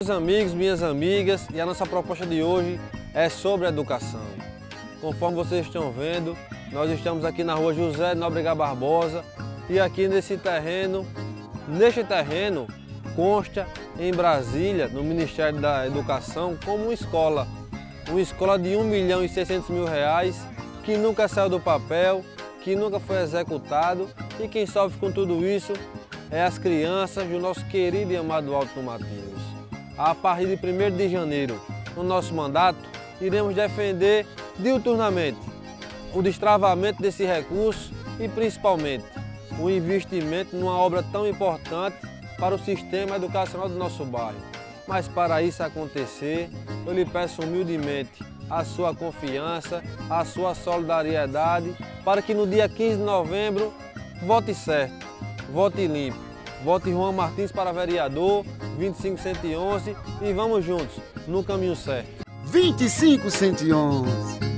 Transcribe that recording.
Meus amigos, minhas amigas, e a nossa proposta de hoje é sobre educação. Conforme vocês estão vendo, nós estamos aqui na rua José Nóbrega Barbosa e aqui nesse terreno, neste terreno, consta em Brasília, no Ministério da Educação, como uma escola. Uma escola de 1 milhão e 600 mil reais, que nunca saiu do papel, que nunca foi executado e quem sofre com tudo isso é as crianças do nosso querido e amado Alto Matinhos a partir de 1 de janeiro, no nosso mandato, iremos defender diuturnamente o destravamento desse recurso e principalmente o investimento numa obra tão importante para o sistema educacional do nosso bairro. Mas para isso acontecer, eu lhe peço humildemente a sua confiança, a sua solidariedade, para que no dia 15 de novembro vote certo, vote limpo. Vote Juan Martins para vereador, 25111 e vamos juntos no caminho certo. 2511